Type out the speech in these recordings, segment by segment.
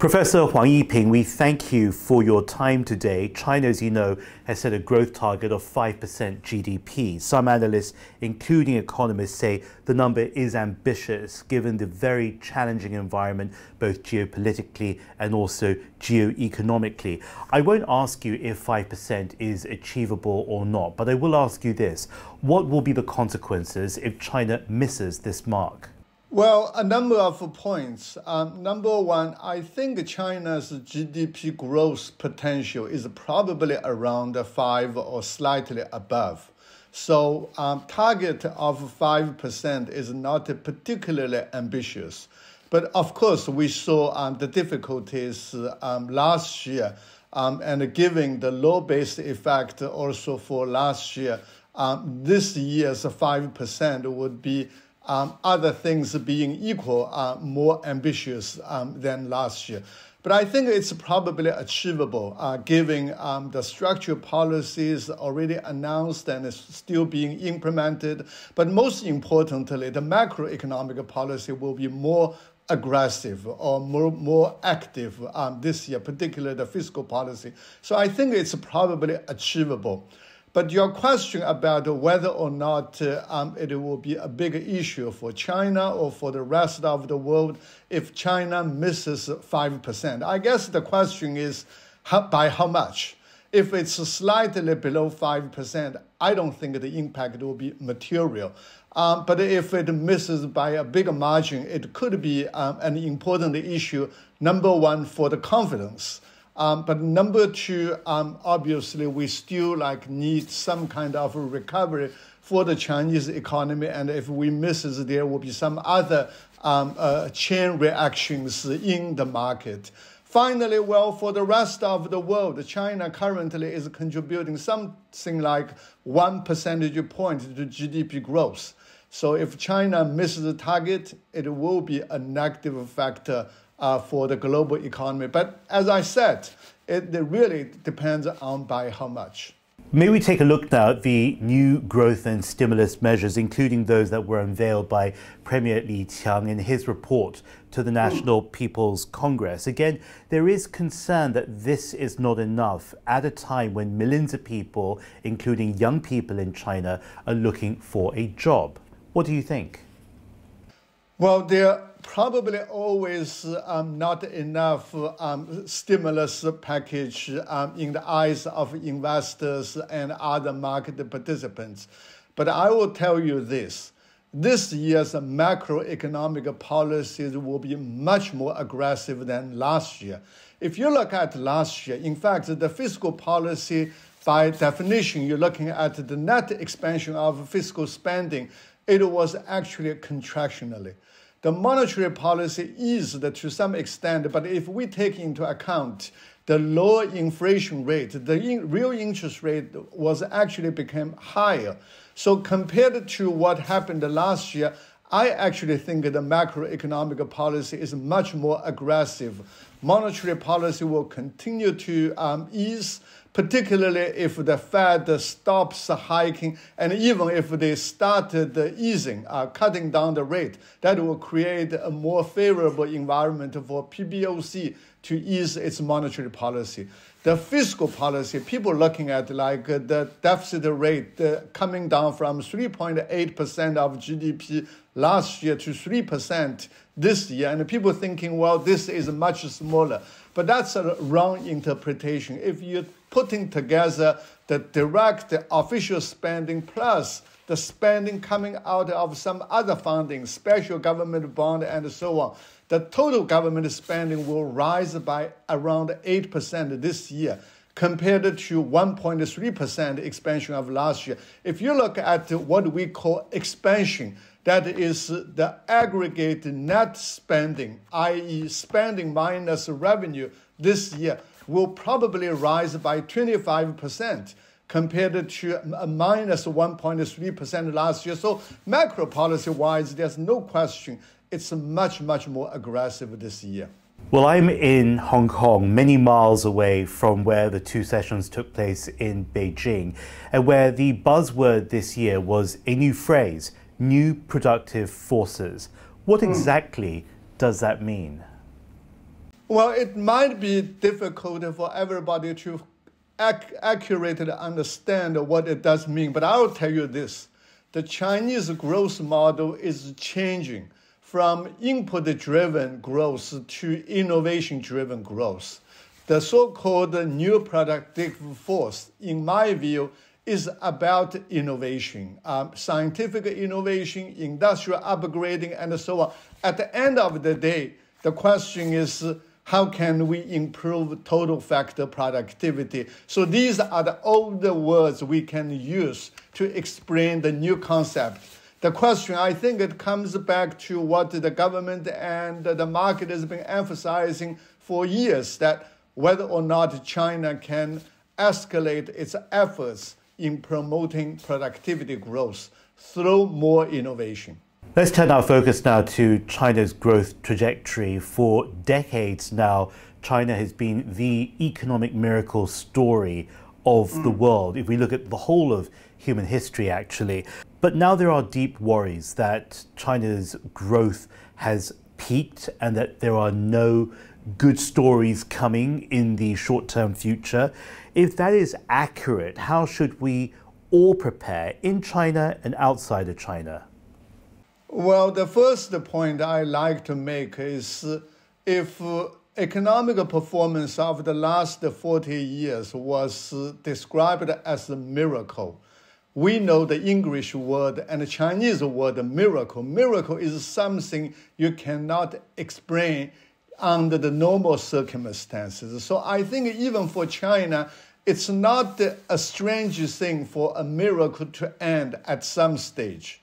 Professor Huang Yiping, we thank you for your time today. China, as you know, has set a growth target of 5% GDP. Some analysts, including economists, say the number is ambitious given the very challenging environment, both geopolitically and also geoeconomically. I won't ask you if 5% is achievable or not, but I will ask you this. What will be the consequences if China misses this mark? Well, a number of points. Um, number one, I think China's GDP growth potential is probably around five or slightly above. So, um, target of five percent is not particularly ambitious. But of course, we saw um, the difficulties um, last year, um, and given the low base effect also for last year, um, this year's five percent would be um, other things being equal, are more ambitious um, than last year. But I think it's probably achievable uh, given um, the structural policies already announced and is still being implemented. But most importantly, the macroeconomic policy will be more aggressive or more, more active um, this year, particularly the fiscal policy. So I think it's probably achievable. But your question about whether or not uh, um, it will be a big issue for China or for the rest of the world if China misses 5%, I guess the question is how, by how much? If it's slightly below 5%, I don't think the impact will be material. Um, but if it misses by a big margin, it could be um, an important issue, number one, for the confidence um, but number two, um, obviously, we still like need some kind of recovery for the Chinese economy, and if we miss it, there will be some other um, uh, chain reactions in the market. Finally, well, for the rest of the world, China currently is contributing something like one percentage point to GDP growth. So if China misses the target, it will be a negative factor uh, for the global economy. But as I said, it, it really depends on by how much. May we take a look now at the new growth and stimulus measures, including those that were unveiled by Premier Li Qiang in his report to the National People's Congress. Again, there is concern that this is not enough at a time when millions of people, including young people in China, are looking for a job. What do you think? Well, there probably always um, not enough um, stimulus package um, in the eyes of investors and other market participants. But I will tell you this. This year's macroeconomic policies will be much more aggressive than last year. If you look at last year, in fact, the fiscal policy, by definition, you're looking at the net expansion of fiscal spending, it was actually contractionally. The monetary policy eased to some extent, but if we take into account the lower inflation rate, the in, real interest rate was actually became higher. So compared to what happened last year, I actually think the macroeconomic policy is much more aggressive. Monetary policy will continue to um, ease particularly if the Fed stops hiking and even if they started easing, uh, cutting down the rate, that will create a more favorable environment for PBOC to ease its monetary policy. The fiscal policy, people looking at like the deficit rate uh, coming down from 3.8% of GDP last year to 3% this year, and people thinking, well, this is much smaller. But that's a wrong interpretation. If you're putting together the direct official spending plus the spending coming out of some other funding, special government bond, and so on, the total government spending will rise by around 8% this year compared to 1.3% expansion of last year. If you look at what we call expansion, that is the aggregate net spending, i.e., spending minus revenue this year, will probably rise by 25% compared to a minus 1.3% last year. So, macro policy wise, there's no question it's much, much more aggressive this year. Well, I'm in Hong Kong, many miles away from where the two sessions took place in Beijing, and where the buzzword this year was a new phrase new productive forces. What hmm. exactly does that mean? Well, it might be difficult for everybody to ac- accurately understand what it does mean, but I'll tell you this the Chinese growth model is changing from input driven growth to innovation driven growth. The so called new productive force, in my view, is about innovation, um, scientific innovation, industrial upgrading, and so on. At the end of the day, the question is how can we improve total factor productivity? So these are the old words we can use to explain the new concept. The question, I think it comes back to what the government and the market has been emphasizing for years, that whether or not China can escalate its efforts in promoting productivity growth through more innovation. Let's turn our focus now to China's growth trajectory. For decades now, China has been the economic miracle story of mm. the world, if we look at the whole of human history, actually. But now there are deep worries that China's growth has peaked and that there are no good stories coming in the short term future. If that is accurate, how should we all prepare in China and outside of China? Well, the first point I like to make is uh, if uh, economic performance of the last 40 years was uh, described as a miracle, we know the English word and Chinese word miracle. Miracle is something you cannot explain under the normal circumstances. So I think even for China, it's not a strange thing for a miracle to end at some stage.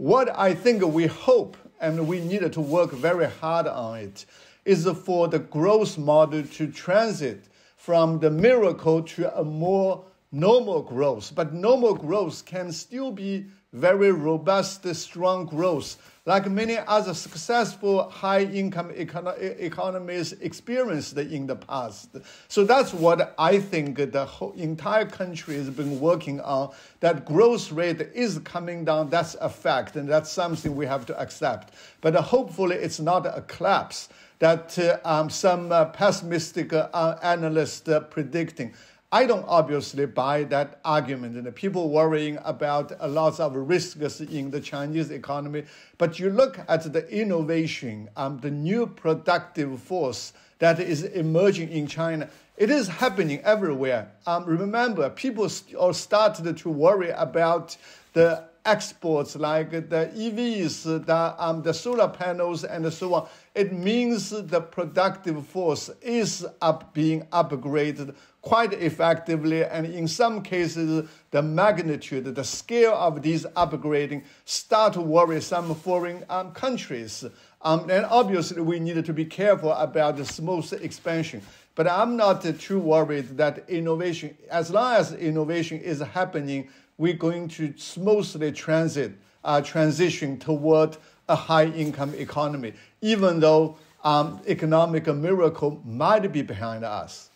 What I think we hope and we need to work very hard on it is for the growth model to transit from the miracle to a more normal growth. But normal growth can still be very robust, strong growth like many other successful high income econo- economies experienced in the past. So that's what I think the whole entire country has been working on. That growth rate is coming down. That's a fact, and that's something we have to accept. But hopefully, it's not a collapse that uh, um, some uh, pessimistic uh, analysts predicting. I don't obviously buy that argument. And the people worrying about a lot of risks in the Chinese economy. But you look at the innovation, um, the new productive force that is emerging in China. It is happening everywhere. Um, remember, people st- started to worry about the exports like the EVs, the, um, the solar panels, and so on. It means the productive force is up, being upgraded quite effectively, and in some cases, the magnitude, the scale of these upgrading start to worry some foreign um, countries. Um, and obviously, we need to be careful about the smooth expansion. But I'm not too worried that innovation, as long as innovation is happening, we're going to smoothly transit, uh, transition toward a high income economy, even though um, economic miracle might be behind us.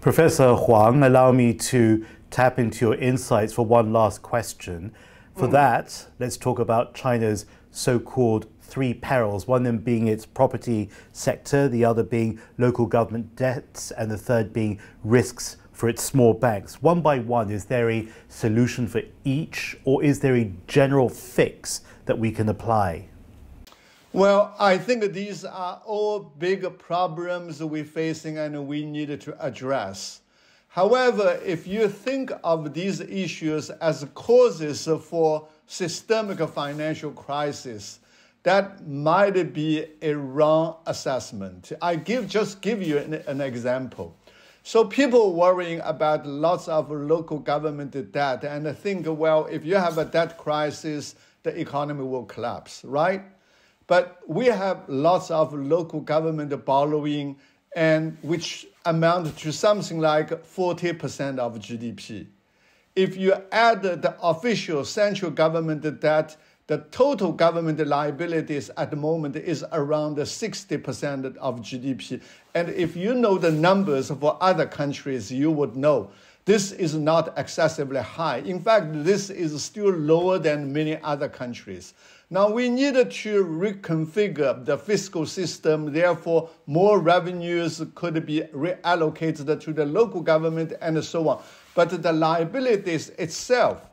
Professor Huang, allow me to tap into your insights for one last question. For mm. that, let's talk about China's so called three perils, one of them being its property sector, the other being local government debts, and the third being risks for its small banks. One by one, is there a solution for each, or is there a general fix that we can apply? Well, I think these are all big problems we're facing and we need to address. However, if you think of these issues as causes for systemic financial crisis, that might be a wrong assessment. I give just give you an, an example. So people worrying about lots of local government debt and think, well, if you have a debt crisis, the economy will collapse, right? But we have lots of local government borrowing, and which amount to something like 40% of GDP. If you add the official central government debt, the total government liabilities at the moment is around 60% of GDP. And if you know the numbers for other countries, you would know this is not excessively high. In fact, this is still lower than many other countries. Now we need to reconfigure the fiscal system. Therefore, more revenues could be reallocated to the local government and so on. But the liabilities itself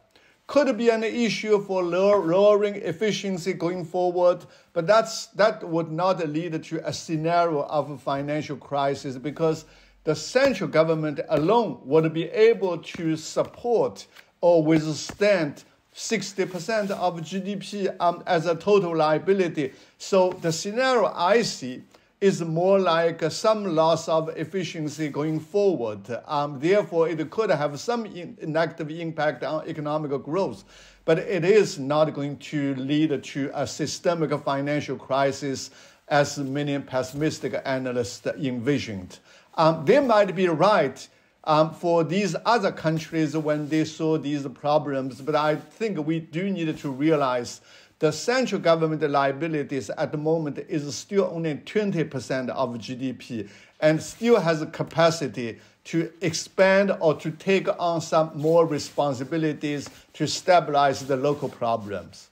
could be an issue for lowering efficiency going forward, but that's, that would not lead to a scenario of a financial crisis because the central government alone would be able to support or withstand 60% of GDP um, as a total liability. So the scenario I see is more like some loss of efficiency going forward. Um, therefore, it could have some in negative impact on economic growth, but it is not going to lead to a systemic financial crisis as many pessimistic analysts envisioned. Um, they might be right um, for these other countries when they saw these problems. But I think we do need to realize the central government liabilities at the moment is still only 20% of GDP and still has a capacity to expand or to take on some more responsibilities to stabilize the local problems.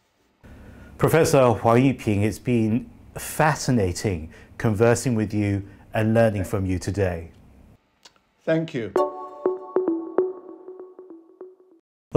Professor Huang Yiping, it's been fascinating conversing with you and learning from you today. Thank you.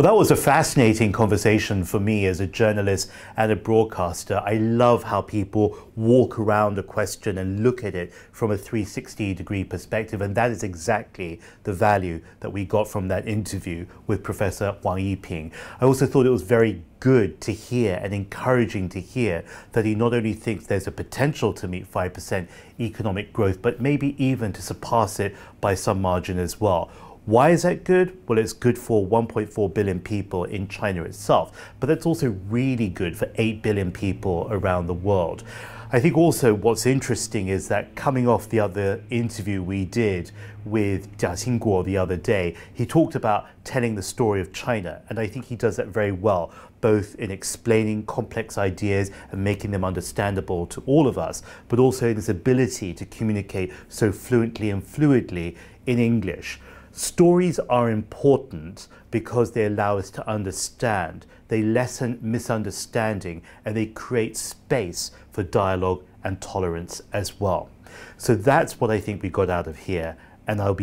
Well, that was a fascinating conversation for me as a journalist and a broadcaster. I love how people walk around a question and look at it from a 360 degree perspective. And that is exactly the value that we got from that interview with Professor Huang Yiping. I also thought it was very good to hear and encouraging to hear that he not only thinks there's a potential to meet 5% economic growth, but maybe even to surpass it by some margin as well. Why is that good? Well, it's good for 1.4 billion people in China itself, but that's also really good for 8 billion people around the world. I think also what's interesting is that coming off the other interview we did with Jia Qingguo the other day, he talked about telling the story of China, and I think he does that very well, both in explaining complex ideas and making them understandable to all of us, but also in his ability to communicate so fluently and fluidly in English. Stories are important because they allow us to understand, they lessen misunderstanding, and they create space for dialogue and tolerance as well. So that's what I think we got out of here, and I'll be